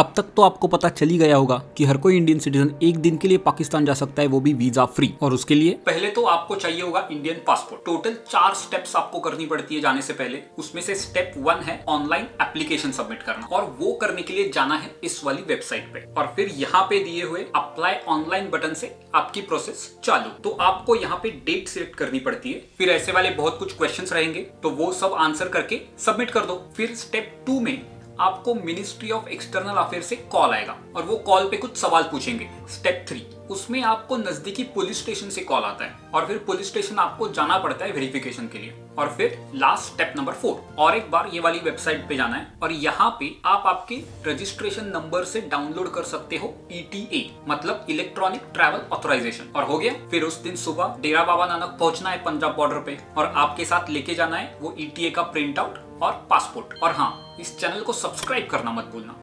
अब तक तो आपको पता चल गया होगा कि हर कोई इंडियन सिटीजन एक दिन के लिए पाकिस्तान जा सकता है, वो भी वीज़ा फ्री और उसके लिए पहले तो आपको चाहिए होगा इंडियन पासपोर्ट टोटल चार स्टेप्स आपको करनी पड़ती है जाने से पहले। उसमें से स्टेप वन है ऑनलाइन एप्लीकेशन सबमिट करना। और वो करने के लिए जाना है इस वाली वेबसाइट पे। और फिर यहाँ पे दिए हुए अप्लाई ऑनलाइन बटन से आपकी प्रोसेस चालू। तो आपको यहाँ पे डेट सिलेक्ट करनी पड़ती है। फिर ऐसे वाले बहुत कुछ क्वेश्चंस रहेंगे तो वो सब आंसर करके सबमिट कर दो। फिर स्टेप टू में आपको मिनिस्ट्री ऑफ़ एक्सटर्नल अफेयर से कॉल आएगा और वो कॉल पे कुछ सवाल पूछेंगे। स्टेप थ्री उसमें आपको नजदीकी पुलिस स्टेशन से कॉल आता है और फिर पुलिस स्टेशन आपको जाना पड़ता है वेरिफिकेशन के लिए। और फिर लास्ट स्टेप नंबर फोर और एक बार ये वाली वेबसाइट पे जाना है और यहाँ पे आप आपके रजिस्ट्रेशन नंबर से डाउनलोड कर सकते हो ईटीए मतलब इलेक्ट्रॉनिक ट्रैवल ऑथोराइजेशन और हो गया, फिर उस दिन सुबह डेरा बाबा नानक पहुँचना है पंजाब बॉर्डर पे और आपके साथ लेके जाना है वो ईटीए का प्रिंट आउट और पासपोर्ट और हाँ इस चैनल को सब्सक्राइब करना मत भूलना।